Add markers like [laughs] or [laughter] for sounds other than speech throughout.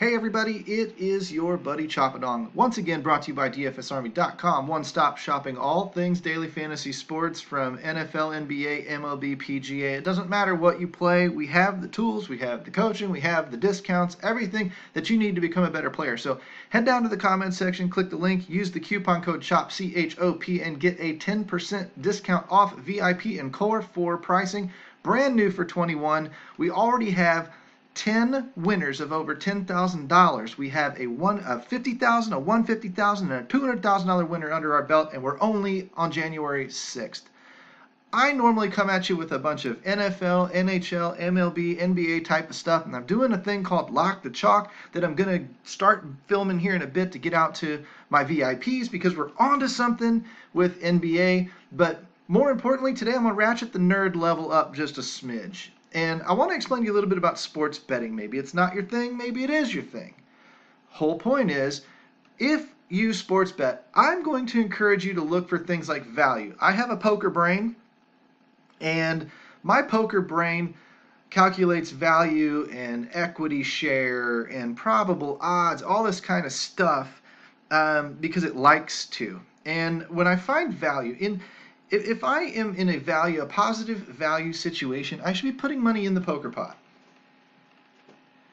Hey everybody, it is your buddy Choppadong. Once again brought to you by DFSArmy.com. One stop shopping all things daily fantasy sports from NFL, NBA, MLB, PGA. It doesn't matter what you play, we have the tools, we have the coaching, we have the discounts, everything that you need to become a better player. So head down to the comments section, click the link, use the coupon code CHOP, C H O P, and get a 10% discount off VIP and Core 4 pricing. Brand new for 21. We already have 10 winners of over $10,000. We have a one a 50,000, a 150,000 and a $200,000 winner under our belt and we're only on January 6th. I normally come at you with a bunch of NFL, NHL, MLB, NBA type of stuff, and I'm doing a thing called Lock the Chalk that I'm going to start filming here in a bit to get out to my VIPs because we're onto something with NBA. But more importantly, today I'm going to ratchet the nerd level up just a smidge. And I want to explain to you a little bit about sports betting. Maybe it's not your thing, maybe it is your thing. Whole point is, if you sports bet, I'm going to encourage you to look for things like value. I have a poker brain, and my poker brain calculates value and equity share and probable odds, all this kind of stuff, um, because it likes to. And when I find value in if, if I am in a value, a positive value situation, I should be putting money in the poker pot.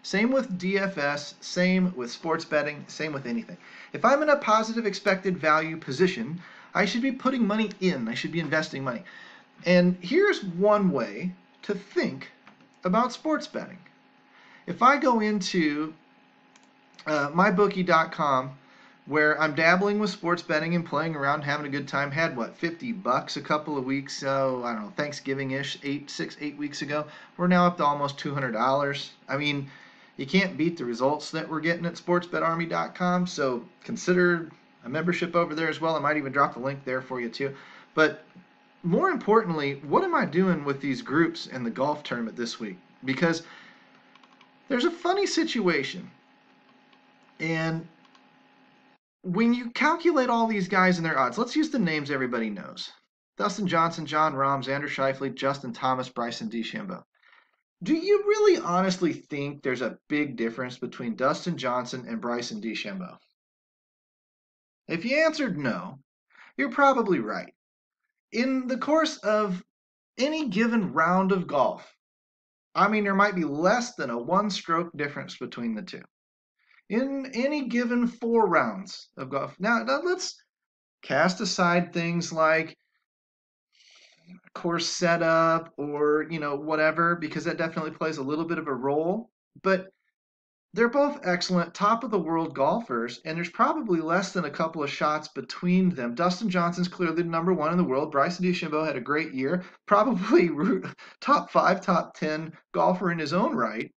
Same with DFS, same with sports betting, same with anything. If I'm in a positive expected value position, I should be putting money in. I should be investing money. And here's one way to think about sports betting. If I go into uh, mybookie.com where I'm dabbling with sports betting and playing around, having a good time. Had what, 50 bucks a couple of weeks, so I don't know, Thanksgiving ish, eight, six, eight weeks ago. We're now up to almost $200. I mean, you can't beat the results that we're getting at sportsbetarmy.com, so consider a membership over there as well. I might even drop the link there for you too. But more importantly, what am I doing with these groups in the golf tournament this week? Because there's a funny situation. And when you calculate all these guys and their odds, let's use the names everybody knows. Dustin Johnson, Jon Rahm, Xander Schauffele, Justin Thomas, Bryson DeChambeau. Do you really honestly think there's a big difference between Dustin Johnson and Bryson DeChambeau? If you answered no, you're probably right. In the course of any given round of golf, I mean, there might be less than a one stroke difference between the two in any given four rounds of golf. Now, now let's cast aside things like course setup or you know whatever because that definitely plays a little bit of a role. But they're both excellent top of the world golfers and there's probably less than a couple of shots between them. Dustin johnson's clearly the number one in the world. Bryson dechambeau had a great year. [laughs] Probably top five top ten golfer in his own right.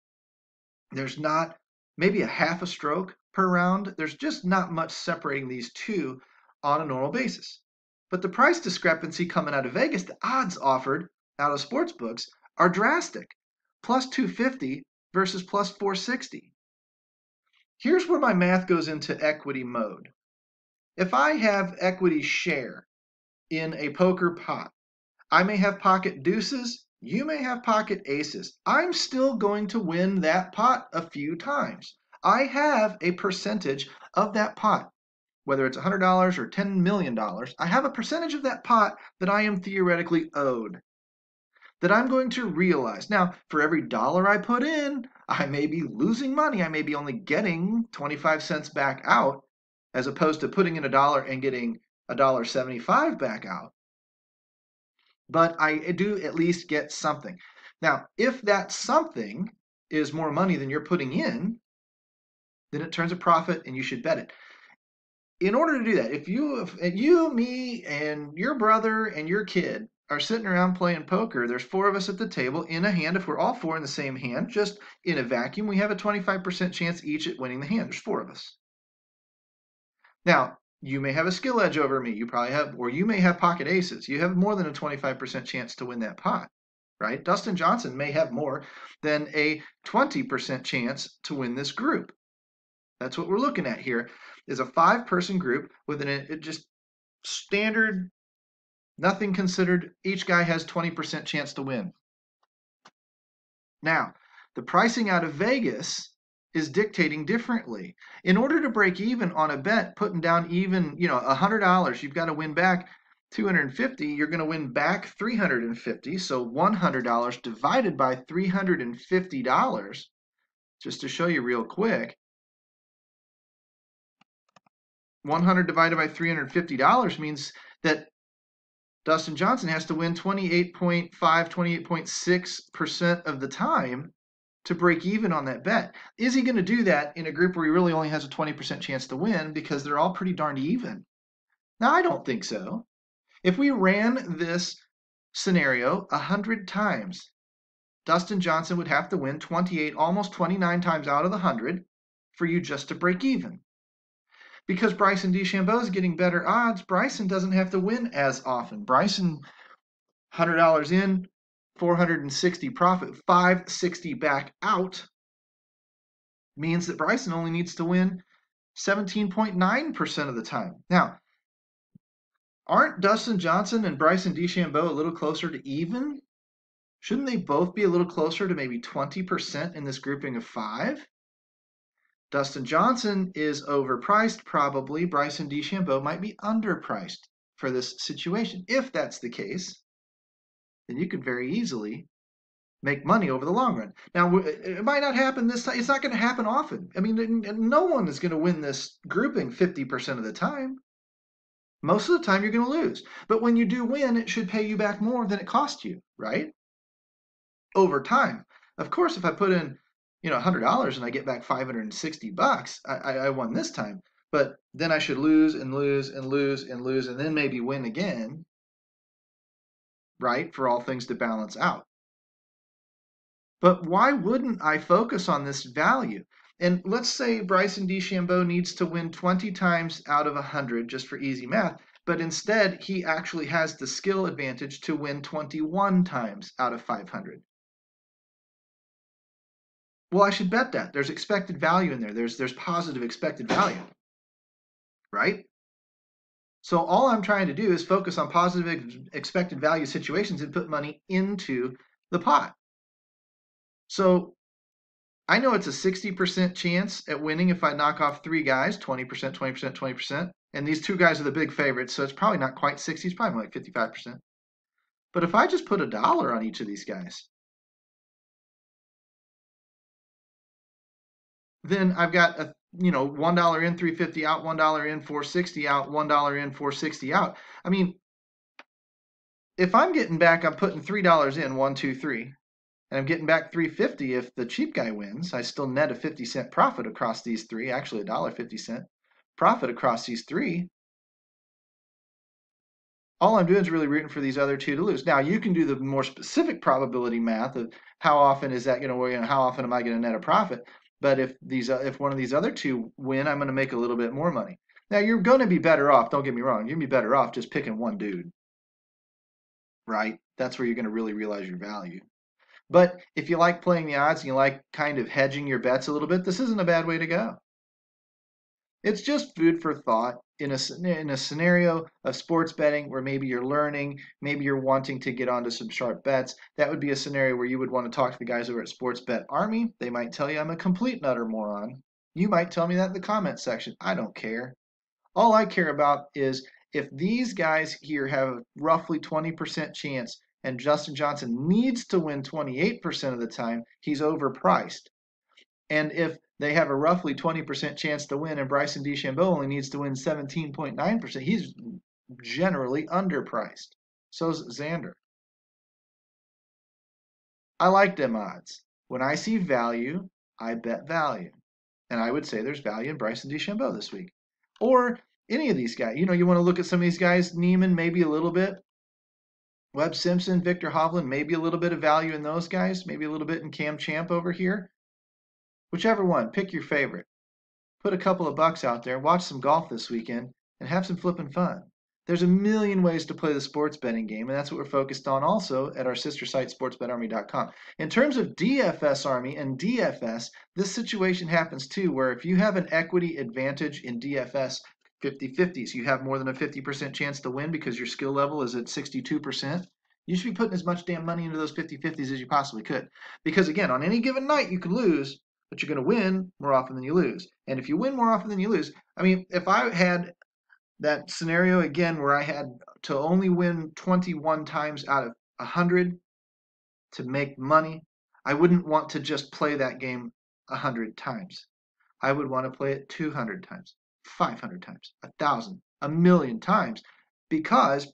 There's not maybe a half a stroke per round. There's just not much separating these two on a normal basis. But the price discrepancy coming out of Vegas, the odds offered out of sports books are drastic. Plus 250 versus plus 460. Here's where my math goes into equity mode. If I have equity share in a poker pot, I may have pocket deuces you may have pocket aces. I'm still going to win that pot a few times. I have a percentage of that pot, whether it's $100 or $10 million. I have a percentage of that pot that I am theoretically owed, that I'm going to realize. Now, for every dollar I put in, I may be losing money. I may be only getting 25 cents back out, as opposed to putting in a dollar and getting a dollar 75 back out but I do at least get something. Now, if that something is more money than you're putting in, then it turns a profit and you should bet it. In order to do that, if you, if you, me, and your brother and your kid are sitting around playing poker, there's four of us at the table in a hand. If we're all four in the same hand, just in a vacuum, we have a 25% chance each at winning the hand. There's four of us. Now, you may have a skill edge over me. You probably have, or you may have pocket aces. You have more than a 25% chance to win that pot, right? Dustin Johnson may have more than a 20% chance to win this group. That's what we're looking at here is a five person group with an just standard, nothing considered. Each guy has 20% chance to win. Now, the pricing out of Vegas is dictating differently. In order to break even on a bet, putting down even, you know, $100, you've got to win back 250, you're going to win back 350. So $100 divided by $350, just to show you real quick, 100 divided by $350 means that Dustin Johnson has to win 28.5, 28.6% of the time to break even on that bet. Is he going to do that in a group where he really only has a 20% chance to win because they're all pretty darned even? Now, I don't think so. If we ran this scenario 100 times, Dustin Johnson would have to win 28, almost 29 times out of the 100 for you just to break even. Because Bryson DeChambeau is getting better odds, Bryson doesn't have to win as often. Bryson, $100 in, 460 profit, 560 back out means that Bryson only needs to win 17.9% of the time. Now, aren't Dustin Johnson and Bryson DeChambeau a little closer to even? Shouldn't they both be a little closer to maybe 20% in this grouping of five? Dustin Johnson is overpriced, probably. Bryson DeChambeau might be underpriced for this situation. If that's the case, then you could very easily make money over the long run. Now, it might not happen this time. It's not going to happen often. I mean, no one is going to win this grouping 50% of the time. Most of the time, you're going to lose. But when you do win, it should pay you back more than it cost you, right? Over time. Of course, if I put in, you know, $100 and I get back 560 bucks, I, I won this time. But then I should lose and lose and lose and lose and then maybe win again right? For all things to balance out. But why wouldn't I focus on this value? And let's say Bryson DeChambeau needs to win 20 times out of 100 just for easy math, but instead he actually has the skill advantage to win 21 times out of 500. Well, I should bet that. There's expected value in there. There's there's positive expected value. Right? So all I'm trying to do is focus on positive expected value situations and put money into the pot. So I know it's a 60% chance at winning if I knock off three guys, 20%, 20%, 20%. And these two guys are the big favorites, so it's probably not quite 60, it's probably like 55%. But if I just put a dollar on each of these guys, then I've got a you know, one dollar in, three fifty out, one dollar in, four sixty out, one dollar in, four sixty out. I mean, if I'm getting back, I'm putting three dollars in, one, two, three, and I'm getting back three fifty. If the cheap guy wins, I still net a fifty cent profit across these three. Actually, a dollar fifty cent profit across these three. All I'm doing is really rooting for these other two to lose. Now you can do the more specific probability math of how often is that going to work and how often am I going to net a profit. But if these uh, if one of these other two win, I'm going to make a little bit more money. Now you're going to be better off. Don't get me wrong. You're going to be better off just picking one dude. Right? That's where you're going to really realize your value. But if you like playing the odds and you like kind of hedging your bets a little bit, this isn't a bad way to go. It's just food for thought in a, in a scenario of sports betting where maybe you're learning, maybe you're wanting to get onto some sharp bets, that would be a scenario where you would want to talk to the guys over at Sports Bet Army. They might tell you I'm a complete and utter moron. You might tell me that in the comment section. I don't care. All I care about is if these guys here have a roughly 20% chance and Justin Johnson needs to win 28% of the time, he's overpriced. And if they have a roughly 20% chance to win, and Bryson DeChambeau only needs to win 17.9%. He's generally underpriced. So's Xander. I like them odds. When I see value, I bet value. And I would say there's value in Bryson DeChambeau this week. Or any of these guys. You know, you want to look at some of these guys, Niemann, maybe a little bit. Webb Simpson, Viktor Hovland, maybe a little bit of value in those guys, maybe a little bit in Cam Champ over here. Whichever one, pick your favorite. Put a couple of bucks out there, watch some golf this weekend, and have some flipping fun. There's a million ways to play the sports betting game, and that's what we're focused on also at our sister site, sportsbetarmy.com. In terms of DFS Army and DFS, this situation happens too, where if you have an equity advantage in DFS, 50 50s, you have more than a 50% chance to win because your skill level is at 62%. You should be putting as much damn money into those 50 50s as you possibly could. Because again, on any given night, you could lose, but you're going to win more often than you lose. And if you win more often than you lose, I mean, if I had that scenario again where I had to only win 21 times out of 100 to make money, I wouldn't want to just play that game 100 times. I would want to play it 200 times, 500 times, 1,000, a million times because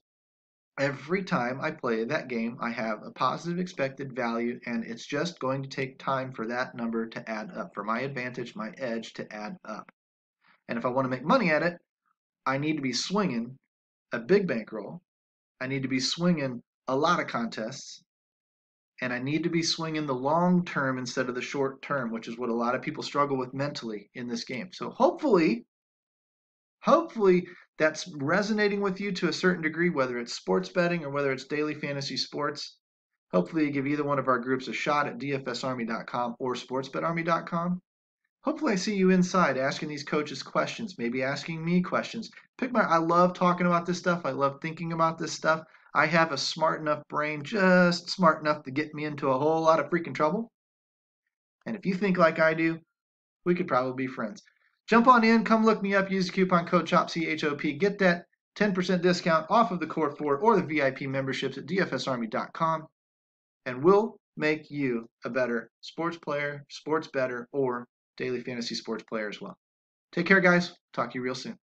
every time I play that game, I have a positive expected value, and it's just going to take time for that number to add up, for my advantage, my edge to add up. And if I want to make money at it, I need to be swinging a big bankroll. I need to be swinging a lot of contests. And I need to be swinging the long term instead of the short term, which is what a lot of people struggle with mentally in this game. So hopefully, hopefully that's resonating with you to a certain degree, whether it's sports betting or whether it's daily fantasy sports. Hopefully, you give either one of our groups a shot at dfsarmy.com or sportsbetarmy.com. Hopefully, I see you inside asking these coaches questions, maybe asking me questions. Pick my I love talking about this stuff. I love thinking about this stuff. I have a smart enough brain, just smart enough to get me into a whole lot of freaking trouble. And if you think like I do, we could probably be friends. Jump on in, come look me up, use the coupon code CHOP, C-H-O-P, get that 10% discount off of the Core 4 or the VIP memberships at dfsarmy.com, and we'll make you a better sports player, sports better, or daily fantasy sports player as well. Take care, guys. Talk to you real soon.